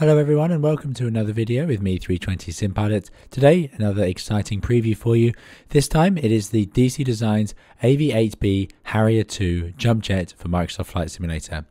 Hello everyone and welcome to another video with me 320 Sim SimPilot. Today another exciting preview for you. This time it is the DC Designs AV8B Harrier 2 jump jet for Microsoft Flight Simulator.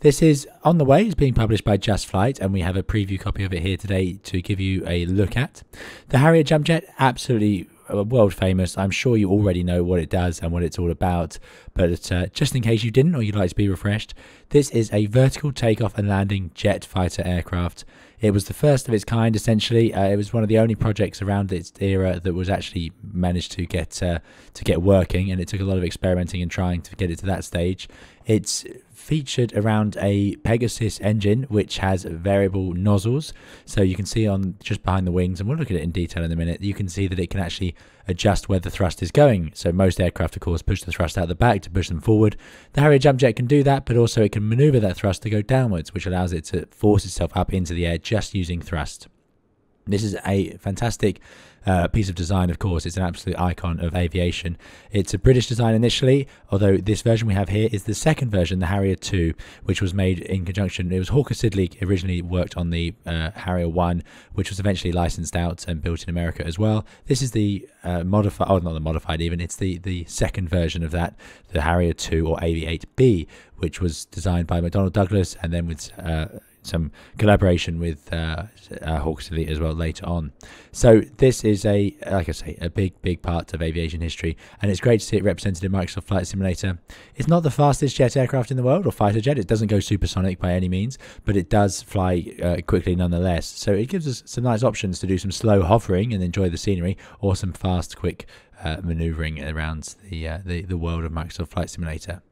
This is on the way, it's being published by Just Flight and we have a preview copy of it here today to give you a look at. The Harrier jump jet absolutely world famous. I'm sure you already know what it does and what it's all about, but uh, just in case you didn't or you'd like to be refreshed, this is a vertical takeoff and landing jet fighter aircraft. It was the first of its kind, essentially. Uh, it was one of the only projects around its era that was actually managed to get uh, to get working, and it took a lot of experimenting and trying to get it to that stage. It's featured around a Pegasus engine which has variable nozzles. So you can see on just behind the wings and we'll look at it in detail in a minute you can see that it can actually adjust where the thrust is going. So most aircraft of course push the thrust out the back to push them forward. The Harrier jump jet can do that but also it can maneuver that thrust to go downwards which allows it to force itself up into the air just using thrust. This is a fantastic uh, piece of design, of course. It's an absolute icon of aviation. It's a British design initially, although this version we have here is the second version, the Harrier 2, which was made in conjunction. It was Hawker Siddeley originally worked on the uh, Harrier 1, which was eventually licensed out and built in America as well. This is the uh, modified, oh, not the modified even, it's the, the second version of that, the Harrier 2 or AV8B, which was designed by McDonnell Douglas and then with uh, some collaboration with uh, uh, Hawker Siddeley as well later on. So this is a, like I say, a big, big part of aviation history, and it's great to see it represented in Microsoft Flight Simulator. It's not the fastest jet aircraft in the world, or fighter jet. It doesn't go supersonic by any means, but it does fly uh, quickly nonetheless. So it gives us some nice options to do some slow hovering and enjoy the scenery, or some fast, quick uh, maneuvering around the, uh, the the world of Microsoft Flight Simulator.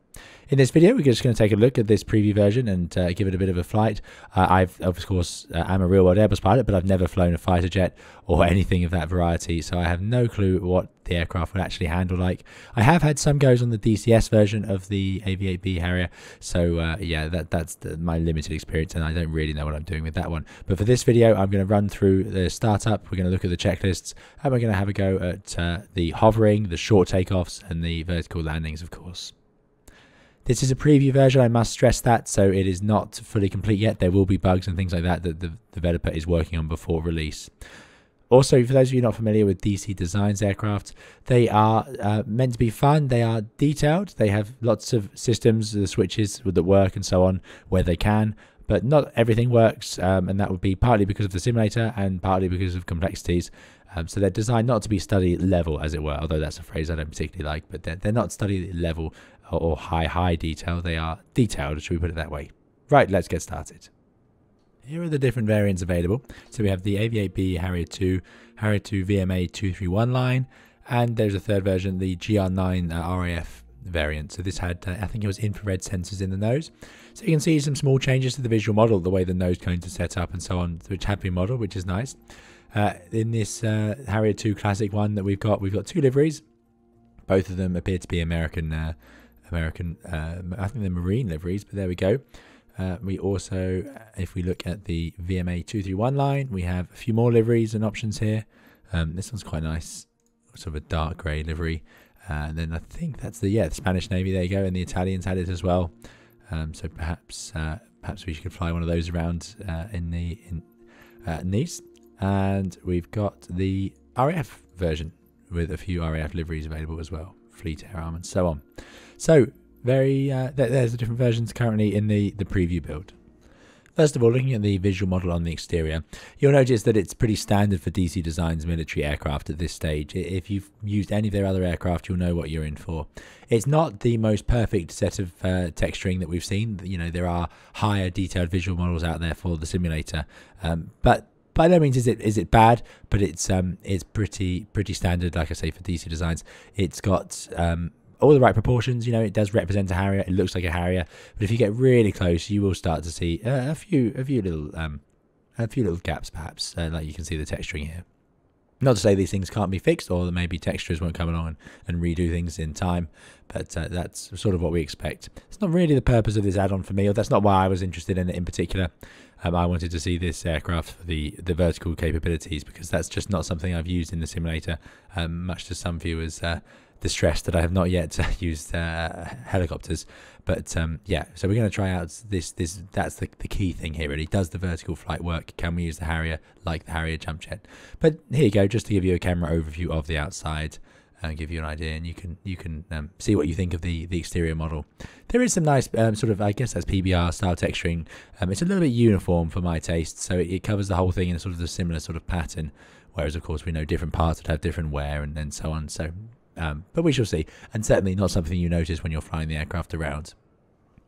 In this video, we're just going to take a look at this preview version and uh, give it a bit of a flight. Uh, I've, of course, uh, I'm a real-world Airbus pilot, but I've never flown a fighter jet or anything of that variety, so I have no clue what the aircraft would actually handle like. I have had some goes on the DCS version of the AV8B Harrier, so uh, yeah, that that's the, my limited experience, and I don't really know what I'm doing with that one. But for this video, I'm going to run through the startup. We're going to look at the checklists, and we're going to have a go at uh, the hovering, the short takeoffs, and the vertical landings, of course. This is a preview version, I must stress that, so it is not fully complete yet. There will be bugs and things like that that the developer is working on before release. Also, for those of you not familiar with DC Designs aircraft, they are uh, meant to be fun. They are detailed. They have lots of systems, the switches that work and so on, where they can. But not everything works, um, and that would be partly because of the simulator and partly because of complexities. Um, so they're designed not to be study level, as it were, although that's a phrase I don't particularly like, but they're, they're not study level or high, high detail. They are detailed, should we put it that way? Right, let's get started. Here are the different variants available. So we have the AV8B Harrier 2, Harrier 2 VMA 231 line, and there's a third version, the GR9 uh, RAF variant. So this had, uh, I think it was infrared sensors in the nose. So you can see some small changes to the visual model, the way the nose cones are set up and so on, which have been modeled, which is nice. Uh, in this uh, Harrier 2 Classic one that we've got, we've got two liveries. Both of them appear to be American uh, American, uh, I think they're marine liveries, but there we go. Uh, we also, if we look at the VMA 231 line, we have a few more liveries and options here. Um, this one's quite nice, sort of a dark grey livery. Uh, and then I think that's the yeah the Spanish Navy. There you go, and the Italians had it as well. Um, so perhaps uh, perhaps we should fly one of those around uh, in the in uh, Nice. And we've got the RAF version with a few RAF liveries available as well, Fleet Air Arm and so on. So very uh, there's the different versions currently in the the preview build. First of all, looking at the visual model on the exterior, you'll notice that it's pretty standard for DC Design's military aircraft at this stage. If you've used any of their other aircraft, you'll know what you're in for. It's not the most perfect set of uh, texturing that we've seen. You know, there are higher detailed visual models out there for the simulator, um, but by no means is it is it bad, but it's um it's pretty pretty standard. Like I say, for DC Designs, it's got um all the right proportions. You know, it does represent a Harrier. It looks like a Harrier, but if you get really close, you will start to see uh, a few, a few little, um, a few little gaps, perhaps. Uh, like you can see the texturing here. Not to say these things can't be fixed, or that maybe textures won't come along and, and redo things in time, but uh, that's sort of what we expect. It's not really the purpose of this add-on for me, or that's not why I was interested in it in particular. Um, I wanted to see this aircraft for the, the vertical capabilities because that's just not something I've used in the simulator, um, much to some viewers' uh, distressed that I have not yet used uh, helicopters. But um, yeah, so we're going to try out this. This that's the, the key thing here. Really, does the vertical flight work? Can we use the Harrier like the Harrier jump jet? But here you go, just to give you a camera overview of the outside and give you an idea, and you can you can um, see what you think of the the exterior model. There is some nice um, sort of I guess that's PBR style texturing. Um, it's a little bit uniform for my taste, so it, it, covers the whole thing in a sort of a similar sort of pattern. Whereas of course we know different parts would have different wear and, and so on. So um, but we shall see, and certainly not something you notice when you're flying the aircraft around.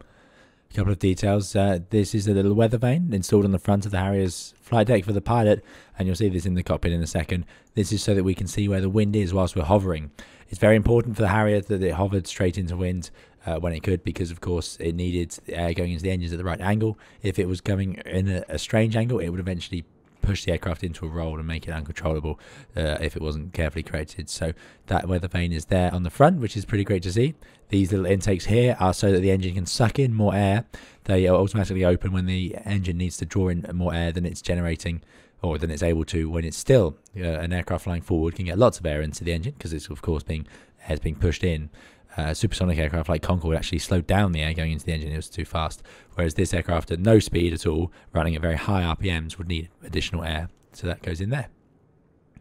A couple of details. Uh, this is a little weather vane installed on the front of the Harrier's flight deck for the pilot, and you'll see this in the cockpit in a second. This is so that we can see where the wind is whilst we're hovering. It's very important for the Harrier that it hovered straight into wind uh, when it could, because of course it needed air going into the engines at the right angle. If it was going in a, a strange angle, it would eventually push the aircraft into a roll and make it uncontrollable uh, if it wasn't carefully created. So that weather vane is there on the front, which is pretty great to see. These little intakes here are so that the engine can suck in more air. They are automatically open when the engine needs to draw in more air than it's generating or than it's able to when it's still. Uh, an aircraft flying forward can get lots of air into the engine because it's of course being air is being pushed in uh, supersonic aircraft like Concorde actually slowed down the air going into the engine. It was too fast. Whereas this aircraft at no speed at all, running at very high RPMs, would need additional air. So that goes in there.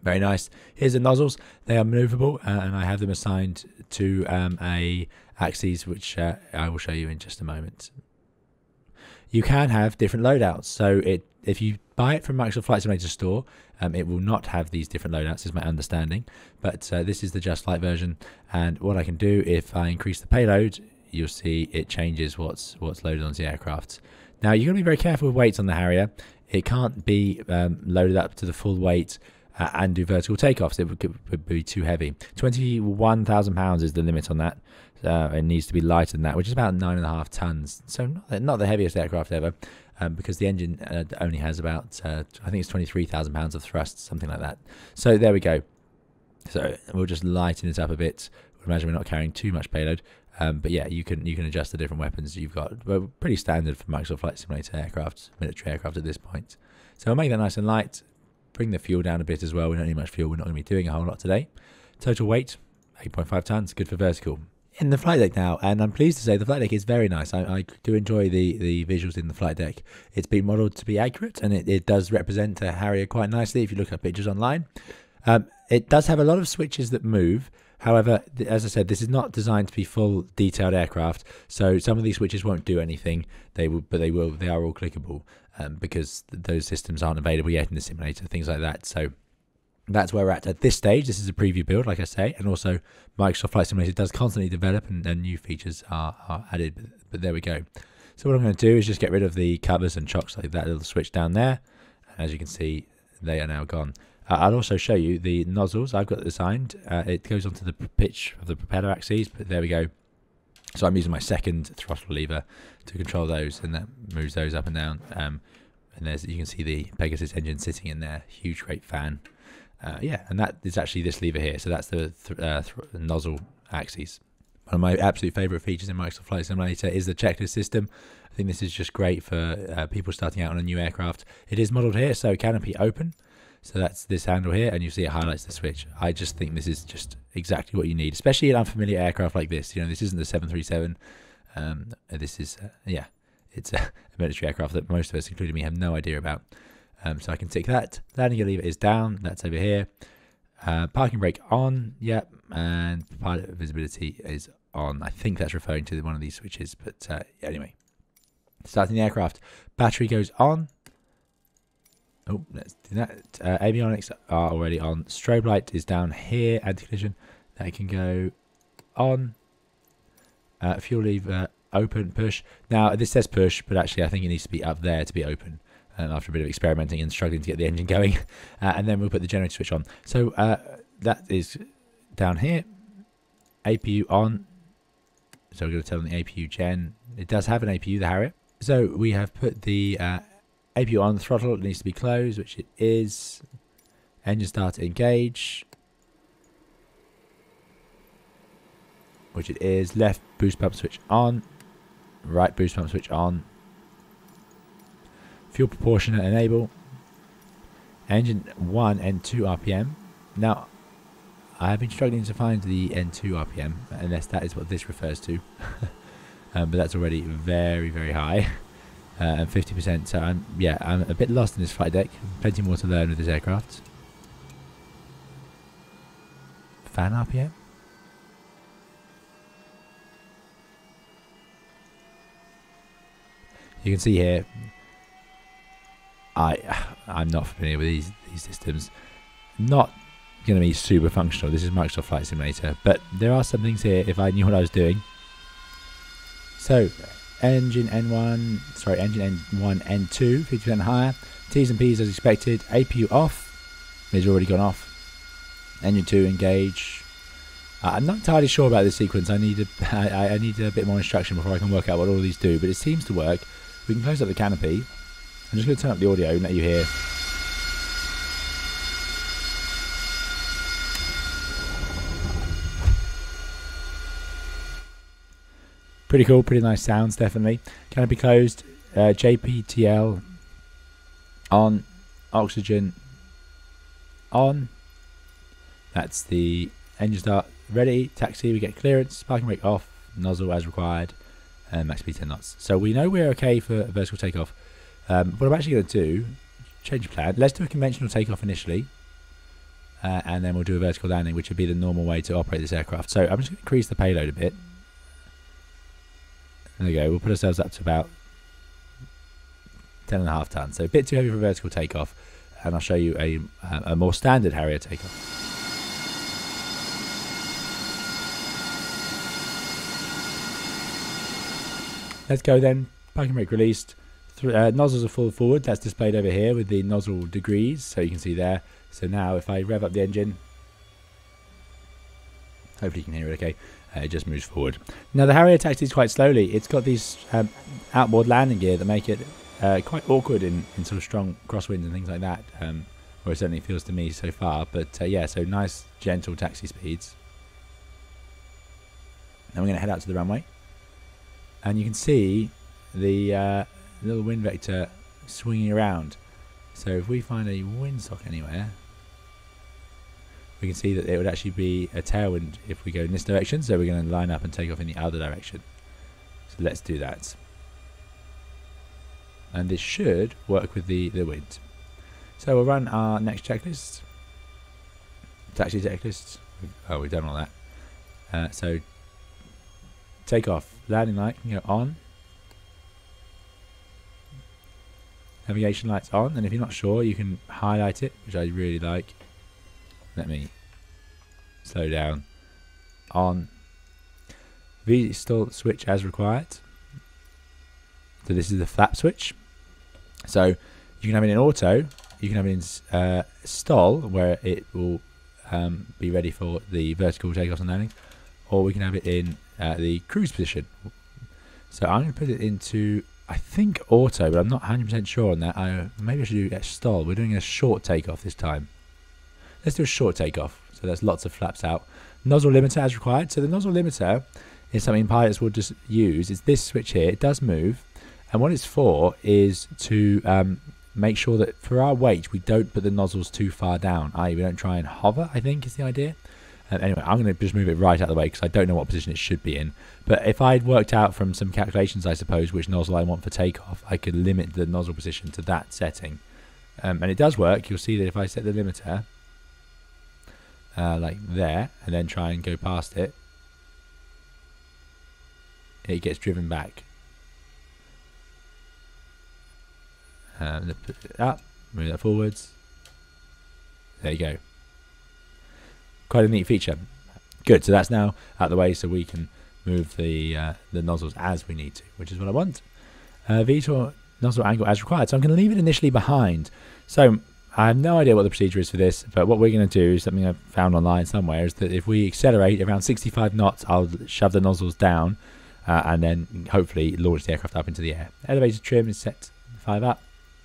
Very nice. Here's the nozzles. They are movable, uh, and I have them assigned to um, a axes, which uh, I will show you in just a moment. You can have different loadouts. So it if you buy it from Microsoft Flight Simulator store, um, it will not have these different loadouts, is my understanding. But uh, this is the Just Flight version, and what I can do if I increase the payload, you'll see it changes what's what's loaded onto the aircraft. Now you're going to be very careful with weights on the Harrier. It can't be um, loaded up to the full weight uh, and do vertical takeoffs. It would, would be too heavy. Twenty-one thousand pounds is the limit on that. Uh, it needs to be lighter than that, which is about nine and a half tons. So not, not the heaviest aircraft ever um, because the engine uh, only has about, uh, I think it's 23,000 pounds of thrust, something like that. So there we go. So we'll just lighten it up a bit. imagine we're not carrying too much payload. Um, but yeah, you can you can adjust the different weapons you've got. Well, pretty standard for Microsoft Flight Simulator aircraft, military aircraft at this point. So I'll make that nice and light. Bring the fuel down a bit as well. We don't need much fuel. We're not going to be doing a whole lot today. Total weight, 8.5 tons. Good for vertical in the flight deck now, and I'm pleased to say the flight deck is very nice. I, I do enjoy the, the visuals in the flight deck. It's been modelled to be accurate, and it, it does represent a Harrier quite nicely if you look at pictures online. Um, it does have a lot of switches that move. However, as I said, this is not designed to be full detailed aircraft, so some of these switches won't do anything. They will, but they will. They are all clickable um, because those systems aren't available yet in the simulator, things like that. So that's where we're at at this stage. This is a preview build, like I say, and also Microsoft Flight Simulator does constantly develop and, and new features are, are added. But, but, there we go. So what I'm going to do is just get rid of the covers and chocks like that little switch down there. As you can see, they are now gone. Uh, I'll also show you the nozzles I've got designed. Uh, it goes onto the pitch of the propeller axes, but there we go. So I'm using my second throttle lever to control those, and that moves those up and down. Um, and there's you can see the Pegasus engine sitting in there. Huge, great fan. Uh, yeah, and that is actually this lever here. So that's the th uh, th nozzle axes. One of my absolute favorite features in Microsoft Flight Simulator is the checklist system. I think this is just great for uh, people starting out on a new aircraft. It is modeled here, so canopy open. So that's this handle here, and you see it highlights the switch. I just think this is just exactly what you need, especially an unfamiliar aircraft like this. You know, this isn't the 737. Um, this is, uh, yeah, it's a military aircraft that most of us, including me, have no idea about. Um, so I can tick that. Landing lever is down. That's over here. Uh, parking brake on. Yep. And pilot visibility is on. I think that's referring to one of these switches. But uh, anyway, starting the aircraft. Battery goes on. Oh, let's do that. Uh, avionics are already on. Strobe light is down here. Anti-collision. That can go on. Uh, fuel lever open, push. Now, this says push, but actually I think it needs to be up there to be open um, after a bit of experimenting and struggling to get the engine going. Uh, and then we'll put the generator switch on. So uh, that is down here. APU on. So we're going to tell them the APU gen. It does have an APU, the Harrier. So we have put the uh, APU on. The throttle It needs to be closed, which it is. Engine start engage. Which it is. Left boost pump switch on. Right boost pump switch on fuel proportioner enable, engine 1 and 2 RPM. Now, I have been struggling to find the N2 RPM, unless that is what this refers to. um, but that's already very, very high. Uh, and 50%, so I'm, yeah, I'm a bit lost in this flight deck. Plenty more to learn with this aircraft. Fan RPM? You can see here, I I'm not familiar with these these systems. Not going to be super functional. This is Microsoft Flight Simulator, but there are some things here. If I knew what I was doing. So, engine N1, sorry, engine N1, N2, 50% higher. T's and P's as expected. APU off. It's already gone off. Engine 2 engage. Uh, I'm not entirely sure about this sequence. I need a, I, I need a bit more instruction before I can work out what all these do, but it seems to work. We can close up the canopy. I'm just going to turn up the audio and let you hear. Pretty cool, pretty nice sounds, definitely. Canopy closed, uh, JPTL on, oxygen on. That's the engine start ready, taxi, we get clearance, parking brake off, nozzle as required and max speed 10 knots. So we know we're okay for vertical takeoff. Um, what I'm actually going to do, change plan. Let's do a conventional takeoff initially, uh, and then we'll do a vertical landing, which would be the normal way to operate this aircraft. So I'm just going to increase the payload a bit. There we go. We'll put ourselves up to about 10 and a half tons. So a bit too heavy for vertical takeoff, and I'll show you a, a more standard Harrier takeoff. Let's go then. Parking brake released. Uh, nozzles are full forward. That's displayed over here with the nozzle degrees. So you can see there. So now if I rev up the engine, hopefully you can hear it okay. Uh, it just moves forward. Now the Harrier taxis quite slowly. It's got these um, outboard landing gear that make it uh, quite awkward in, in sort of strong crosswinds and things like that. Um, or it certainly feels to me so far. But uh, yeah, so nice gentle taxi speeds. Now we're going to head out to the runway and you can see the little wind vector swinging around. So if we find a windsock anywhere, we can see that it would actually be a tailwind if we go in this direction. So we're going to line up and take off in the other direction. So let's do that. And this should work with the, the wind. So we'll run our next checklist. Taxi checklist. Oh, we've done all that. Uh, so take off. Landing light can go on. Navigation lights on, and if you're not sure, you can highlight it, which I really like. Let me slow down. On. V/STOL switch as required. So this is the flap switch. So you can have it in auto, you can have it in uh, STOL, where it will um, be ready for the vertical takeoffs and landings, or we can have it in uh, the cruise position. So I'm going to put it into, I think auto, but I'm not 100% sure on that. I, maybe I should do a STOL. We're doing a short takeoff this time. Let's do a short takeoff. So there's lots of flaps out. Nozzle limiter as required. So the nozzle limiter is something pilots will just use. It's this switch here. It does move. And what it's for is to um, make sure that for our weight, we don't put the nozzles too far down. I.e. we don't try and hover, I think is the idea. Um, anyway, I'm going to just move it right out of the way because I don't know what position it should be in. But if I'd worked out from some calculations, I suppose, which nozzle I want for takeoff, I could limit the nozzle position to that setting. Um, and it does work. You'll see that if I set the limiter uh, like there and then try and go past it, it gets driven back. Um, up, move that forwards. There you go quite a neat feature. Good, so that's now out of the way so we can move the uh, the nozzles as we need to, which is what I want. Uh, nozzle angle as required. So I'm going to leave it initially behind. So I have no idea what the procedure is for this, but what we're going to do, is something I've found online somewhere, is that if we accelerate around 65 knots, I'll shove the nozzles down uh, and then hopefully launch the aircraft up into the air. Elevator trim is set 5 up,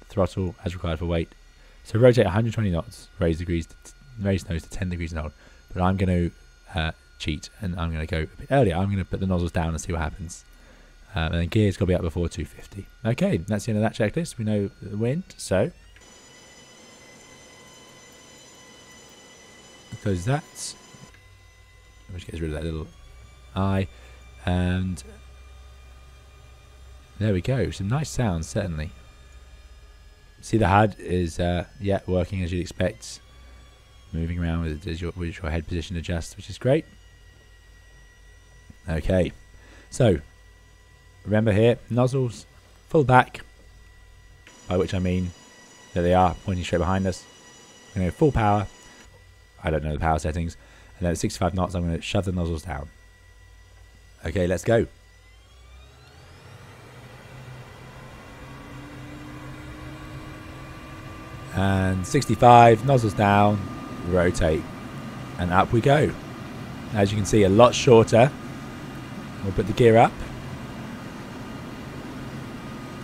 throttle as required for weight. So rotate 120 knots, raise degrees, raise nose to 10 degrees and hold but I'm going to uh, cheat and I'm going to go a bit earlier. I'm going to put the nozzles down and see what happens. Um, and then gears got to be up before 250. Okay, that's the end of that checklist. We know the wind, so close that. which gets rid of that little eye. And there we go. Some nice sounds, certainly. See the HUD is, uh, yeah, working as you'd expect. Moving around with, your, with your head position adjusts, which is great. Okay, so remember here, nozzles full back, by which I mean that they are pointing straight behind us. I'm going to go full power. I don't know the power settings. And then at 65 knots, I'm going to shove the nozzles down. Okay, let's go. And 65, nozzles down, rotate, and up we go. As you can see, a lot shorter. We'll put the gear up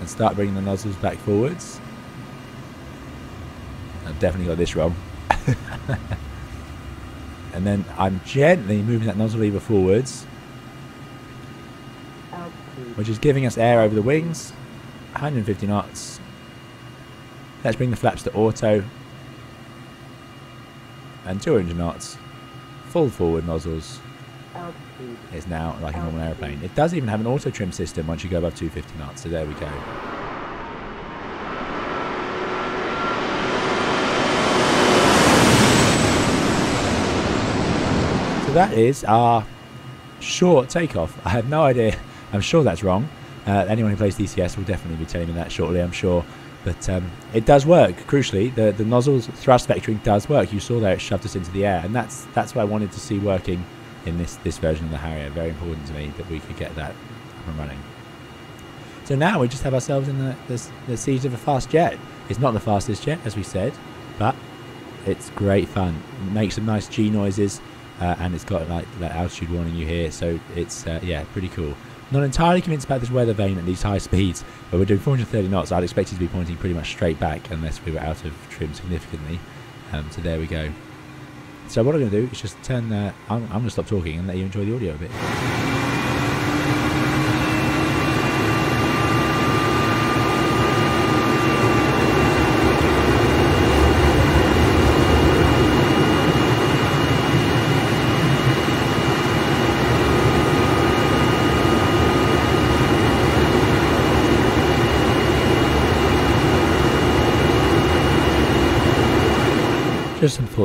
and start bringing the nozzles back forwards. I've definitely got this wrong. and then I'm gently moving that nozzle lever forwards, which is giving us air over the wings, 150 knots. Let's bring the flaps to auto, and 200 knots. Full forward nozzles. It's now like a normal aeroplane. It does even have an auto trim system once you go above 250 knots, so there we go. So that is our short takeoff. I have no idea. I'm sure that's wrong. Uh, anyone who plays DCS will definitely be telling me that shortly, I'm sure. But um, it does work. Crucially, the the nozzle's thrust vectoring does work. You saw there; it shoved us into the air, and that's that's what I wanted to see working in this this version of the Harrier. Very important to me that we could get that up and running. So now we just have ourselves in the, the, the siege of a fast jet. It's not the fastest jet, as we said, but it's great fun. It makes some nice G noises uh, and it's got like that altitude warning you hear. So it's uh, yeah, pretty cool. Not entirely convinced about this weather vane at these high speeds, but we're doing 430 knots. I'd expect it to be pointing pretty much straight back unless we were out of trim significantly. Um, so there we go. So what I'm going to do is just turn. Uh, I'm, I'm going to stop talking and let you enjoy the audio a bit.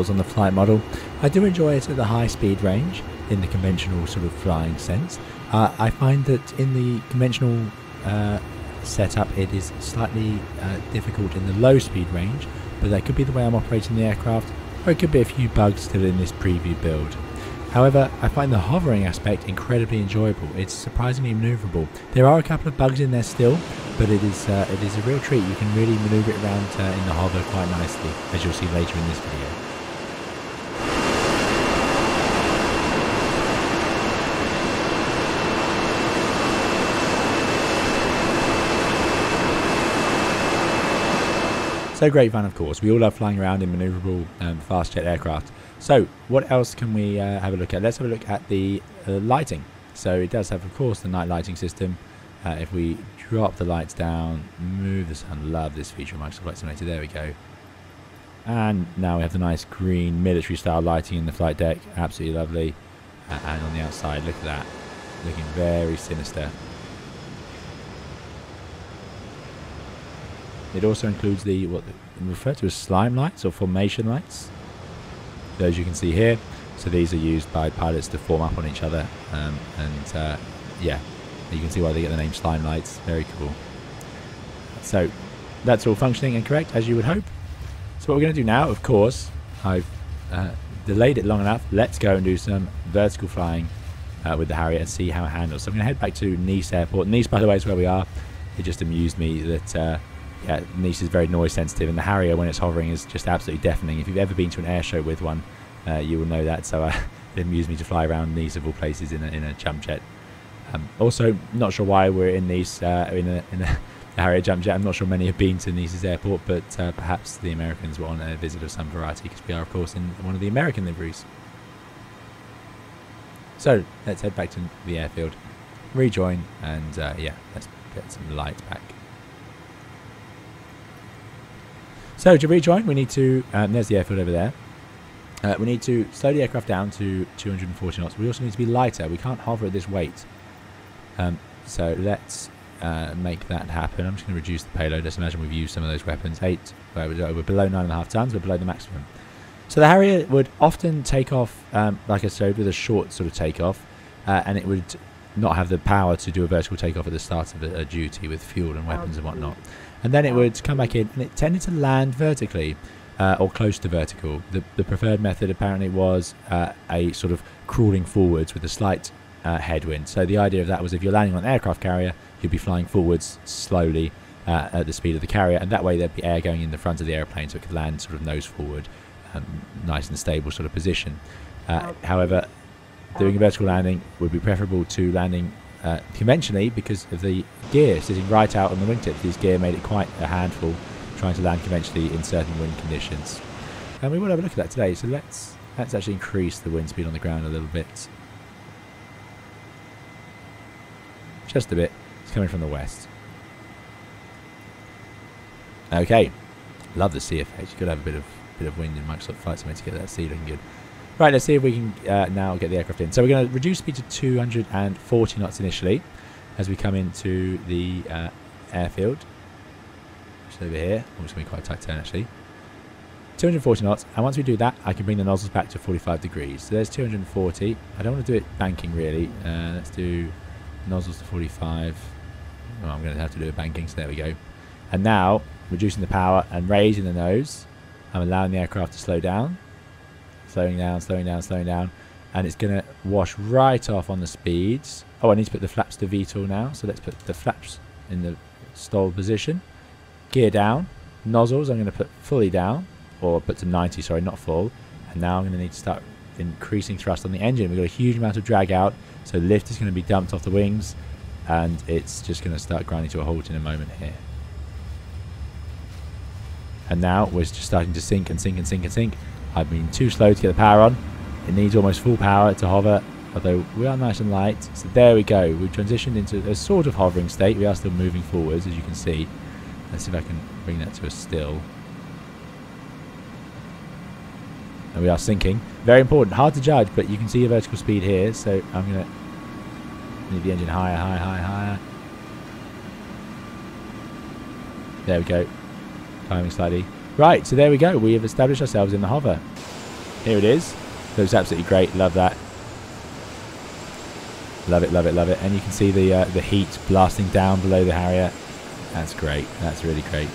On the flight model. I do enjoy it at the high speed range in the conventional sort of flying sense. Uh, I find that in the conventional uh, setup it is slightly uh, difficult in the low speed range, but that could be the way I'm operating the aircraft, or it could be a few bugs still in this preview build. However, I find the hovering aspect incredibly enjoyable. It's surprisingly maneuverable. There are a couple of bugs in there still, but it is uh, it is a real treat. You can really maneuver it around uh, in the hover quite nicely, as you'll see later in this video. So great fun, of course. We all love flying around in maneuverable um, fast jet aircraft. So what else can we uh, have a look at? Let's have a look at the uh, lighting. So it does have, of course, the night lighting system. Uh, if we drop the lights down, move the sun, love this feature of Microsoft Flight Simulator. There we go. And now we have the nice green military style lighting in the flight deck. Absolutely lovely. Uh, and on the outside, look at that. Looking very sinister. It also includes the what referred to as slime lights or formation lights. Those you can see here. So these are used by pilots to form up on each other, um, and uh, yeah, you can see why they get the name slime lights. Very cool. So that's all functioning and correct as you would hope. So what we're going to do now, of course, I've uh, delayed it long enough. Let's go and do some vertical flying uh, with the Harrier and see how it handles. So I'm going to head back to Nice Airport. Nice, by the way, is where we are. It just amused me that uh, yeah, Nice is very noise sensitive, and the Harrier when it's hovering is just absolutely deafening. If you've ever been to an air show with one, uh, you will know that. So uh, it amused me to fly around Nice of all places in a, in a jump jet. Um, also, not sure why we're in Nice uh, in a, in a Harrier jump jet. I'm not sure many have been to Nice's airport, but uh, perhaps the Americans were on a visit of some variety because we are, of course, in one of the American liveries. So let's head back to the airfield, rejoin, and uh, yeah, let's get some light back. So to rejoin, we need to, um, there's the airfield over there. Uh, we need to slow the aircraft down to 240 knots. We also need to be lighter. We can't hover at this weight. Um, so let's uh, make that happen. I'm just going to reduce the payload. Let's imagine we've used some of those weapons. Eight, well, we're below nine and a half tons. We're below the maximum. So the Harrier would often take off, um, like I said, with a short sort of takeoff, uh, and it would not have the power to do a vertical takeoff at the start of a, a duty with fuel and weapons and whatnot. And then it would come back in, and it tended to land vertically uh, or close to vertical. The, the preferred method apparently was uh, a sort of crawling forwards with a slight uh, headwind. So the idea of that was if you're landing on an aircraft carrier, you'd be flying forwards slowly uh, at the speed of the carrier, and that way there'd be air going in the front of the airplane, so it could land sort of nose forward, um, nice and stable sort of position. Uh, however, doing a vertical landing would be preferable to landing uh, conventionally because of the gear sitting right out on the wingtip. These gear made it quite a handful trying to land conventionally in certain wind conditions. And we will have a look at that today. So let's let's actually increase the wind speed on the ground a little bit. Just a bit. It's coming from the west. Okay. Love the effect. You've got to have a bit of bit of wind in Microsoft Flight Simulator to get that sea looking good. Right, let's see if we can uh, now get the aircraft in. So we're going to reduce speed to 240 knots initially as we come into the uh, airfield over here. Oh, it's going to be quite a tight turn actually. 240 knots, and once we do that, I can bring the nozzles back to 45 degrees. So there's 240. I don't want to do it banking really. Uh, let's do nozzles to 45. Oh, I'm going to have to do a banking, so there we go. And now, reducing the power and raising the nose, I'm allowing the aircraft to slow down. Slowing down, slowing down, slowing down. And it's going to wash right off on the speeds. Oh, I need to put the flaps to VTOL now. So let's put the flaps in the stalled position gear down. Nozzles I'm going to put fully down, or put to 90, sorry, not full. And now I'm going to need to start increasing thrust on the engine. We've got a huge amount of drag out, so lift is going to be dumped off the wings, and it's just going to start grinding to a halt in a moment here. And now we're just starting to sink and sink and sink and sink. I've been too slow to get the power on. It needs almost full power to hover, although we are nice and light. So there we go. We've transitioned into a sort of hovering state. We are still moving forwards, as you can see. Let's see if I can bring that to a still. And we are sinking. Very important. Hard to judge, but you can see the vertical speed here. So I'm going to need the engine higher, higher, higher, higher. There we go. Climbing slightly. Right, so there we go. We have established ourselves in the hover. Here it is. Looks absolutely great. Love that. Love it, love it, love it. And you can see the uh, the heat blasting down below the Harrier. That's great. That's really great.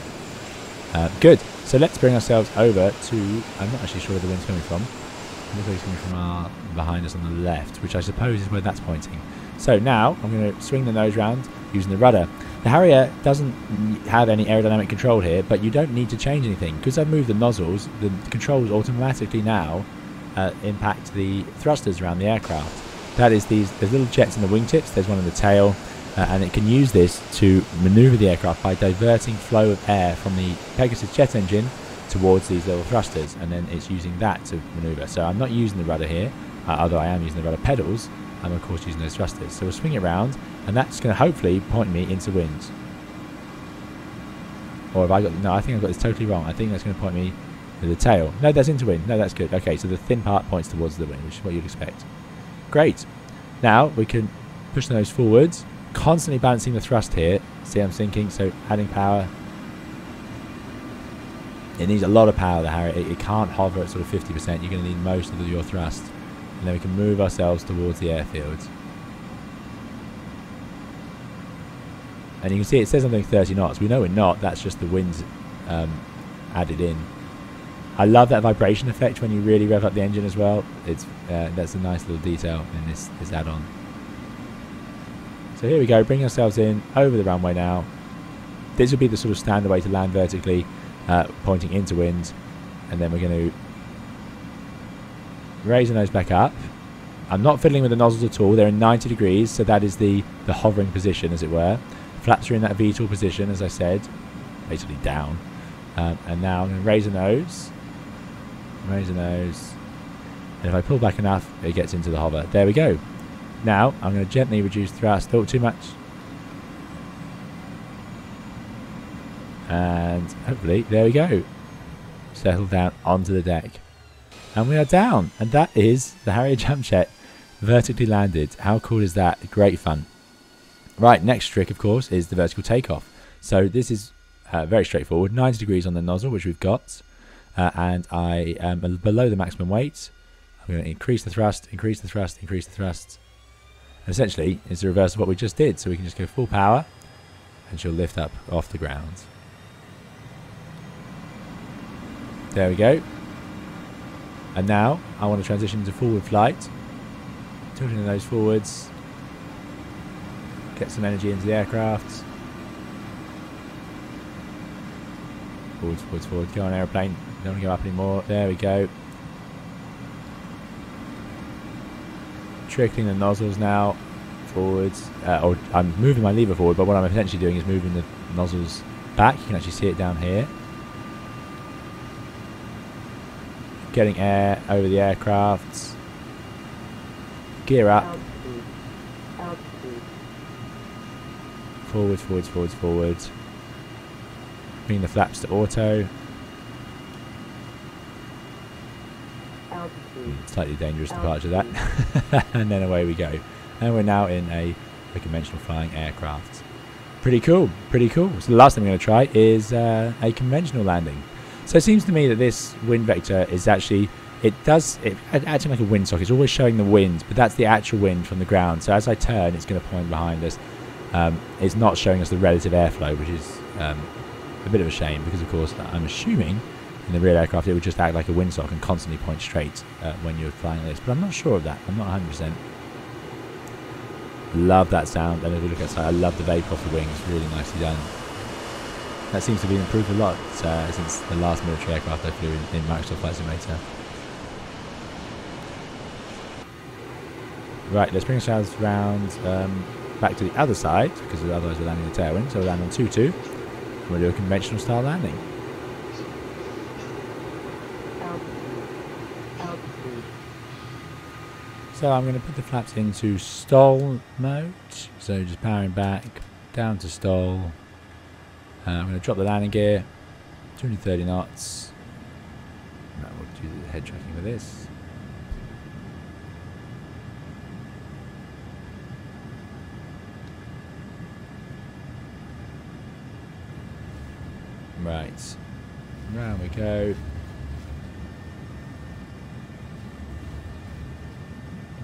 Uh, good. So let's bring ourselves over to. I'm not actually sure where the wind's coming from. It looks like it's coming from our, behind us on the left, which I suppose is where that's pointing. So now I'm going to swing the nose round using the rudder. The Harrier doesn't have any aerodynamic control here, but you don't need to change anything. Because I've moved the nozzles, the controls automatically now uh, impact the thrusters around the aircraft. That is these there's little jets in the wingtips, there's one in the tail, uh, and it can use this to maneuver the aircraft by diverting flow of air from the Pegasus jet engine towards these little thrusters and then it's using that to maneuver. So I'm not using the rudder here, uh, although I am using the rudder pedals, I'm of course using those thrusters. So we'll swing it around and that's going to hopefully point me into wind. Or have I got, no I think I've got this totally wrong. I think that's going to point me to the tail. No that's into wind, no that's good. Okay so the thin part points towards the wind which is what you'd expect. Great. Now we can push the nose forwards constantly balancing the thrust here. See, I'm sinking, so adding power. It needs a lot of power, the Harrier. It, it can't hover at sort of 50%. You're going to need most of the, your thrust. And then we can move ourselves towards the airfield. And you can see it says something 30 knots. We know we're not. That's just the wind um, added in. I love that vibration effect when you really rev up the engine as well. It's uh, That's a nice little detail in this, this add-on. So here we go, bring ourselves in over the runway now. This would be the sort of standard way to land vertically, uh, pointing into wind. And then we're going to raise the nose back up. I'm not fiddling with the nozzles at all. They're in 90 degrees, so that is the, the hovering position, as it were. Flaps are in that VTOL position, as I said, basically down. Um, and now I'm going to raise the nose. Raise the nose. And if I pull back enough, it gets into the hover. There we go. Now, I'm going to gently reduce thrust. Thought too much. And hopefully, there we go. Settle down onto the deck. And we are down. And that is the Harrier jump jet vertically landed. How cool is that? Great fun. Right, next trick, of course, is the vertical takeoff. So this is uh, very straightforward. 90 degrees on the nozzle, which we've got. Uh, and I am below the maximum weight. I'm going to increase the thrust, increase the thrust, increase the thrust. Essentially, it's the reverse of what we just did. So we can just go full power, and she'll lift up off the ground. There we go. And now I want to transition to forward flight. Tilting the nose forwards. Get some energy into the aircraft. Forwards, forwards, forwards. Go on aeroplane. Don't go up anymore. There we go. Trickling the nozzles now forwards. Uh, or I'm moving my lever forward, but what I'm essentially doing is moving the nozzles back. You can actually see it down here. Getting air over the aircraft. Gear up. Forwards, forwards, forwards, forwards. Bring the flaps to auto. Slightly dangerous departure that. and then away we go. And we're now in a, a conventional flying aircraft. Pretty cool, pretty cool. So the last thing we're going to try is uh, a conventional landing. So it seems to me that this wind vector is actually, it does, it acting like a windsock. It's always showing the wind, but that's the actual wind from the ground. So as I turn, it's going to point behind us. Um, it's not showing us the relative airflow, which is um, a bit of a shame because, of course, I'm assuming in the real aircraft it would just act like a windsock and constantly point straight uh, when you're flying this. But I'm not sure of that. I'm not 100%. Love that sound. And if we look outside, I love the vape off the wings. Really nicely done. That seems to be improved a lot uh, since the last military aircraft I flew in, in Microsoft Flight Simulator. Right, let's bring ourselves round um, back to the other side because otherwise we're landing the tailwind. So we'll land on 2-2 and we'll do a conventional style landing. So I'm going to put the flaps into STOL mode. So just powering back, down to STOL. Uh, I'm going to drop the landing gear, 230 knots. No, we'll do the head tracking with this. Right, round we go.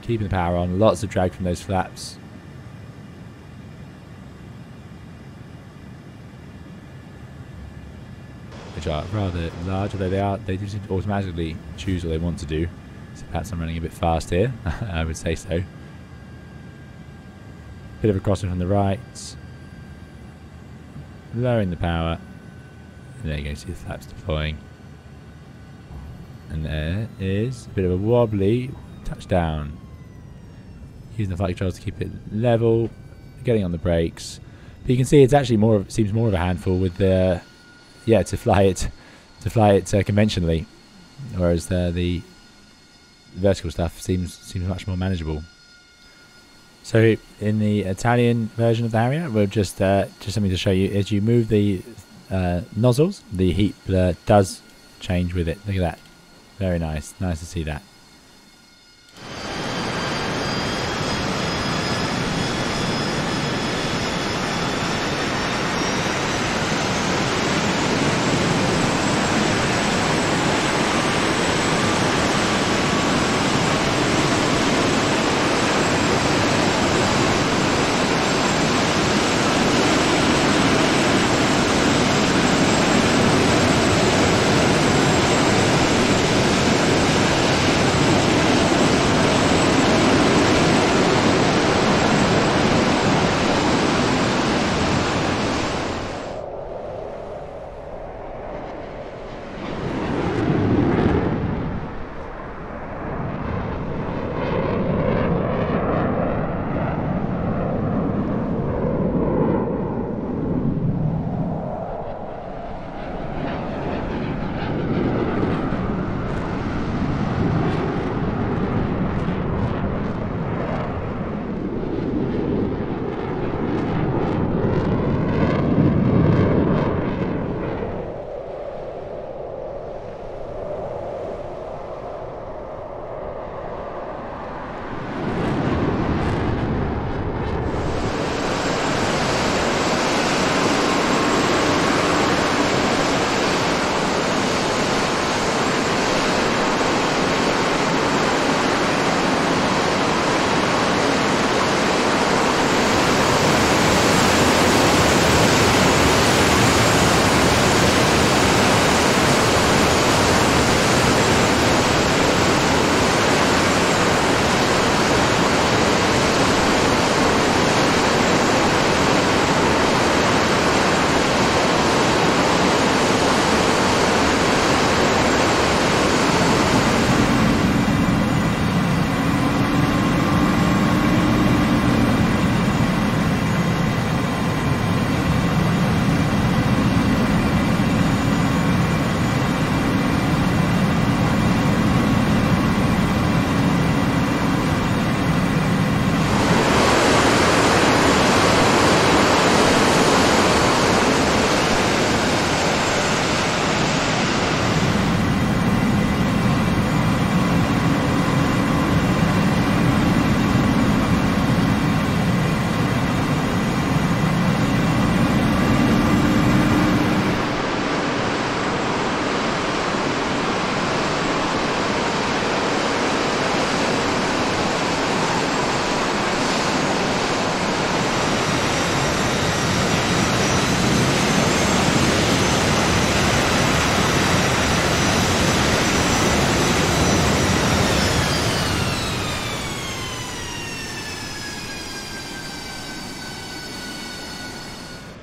Keeping the power on. Lots of drag from those flaps. Which are rather large, although they are they just automatically choose what they want to do. So perhaps I'm running a bit fast here. I would say so. Bit of a crossing from the right. Lowering the power. And there you go, see the flaps deploying. And there is a bit of a wobbly touchdown using the flight controls to keep it level, getting on the brakes. But you can see it's actually more of, seems more of a handful with the yeah to fly it to fly it uh, conventionally, whereas the, the vertical stuff seems seems much more manageable. So in the Italian version of the Harrier, we'll just uh, just something to show you. As you move the uh, nozzles, the heat uh, does change with it. Look at that, very nice. Nice to see that.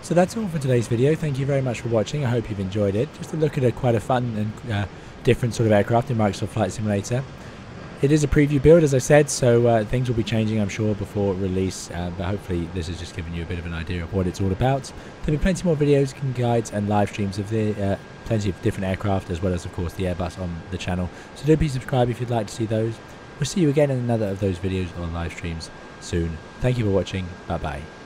So that's all for today's video. Thank you very much for watching. I hope you've enjoyed it. Just a look at a quite a fun and uh, different sort of aircraft in Microsoft Flight Simulator. It is a preview build, as I said, so uh, things will be changing, I'm sure, before release. Uh, but hopefully, this has just given you a bit of an idea of what it's all about. There'll be plenty more videos, and guides, and live streams of the uh, plenty of different aircraft, as well as, of course, the Airbus on the channel. So do please subscribe if you'd like to see those. We'll see you again in another of those videos or live streams soon. Thank you for watching. Bye bye.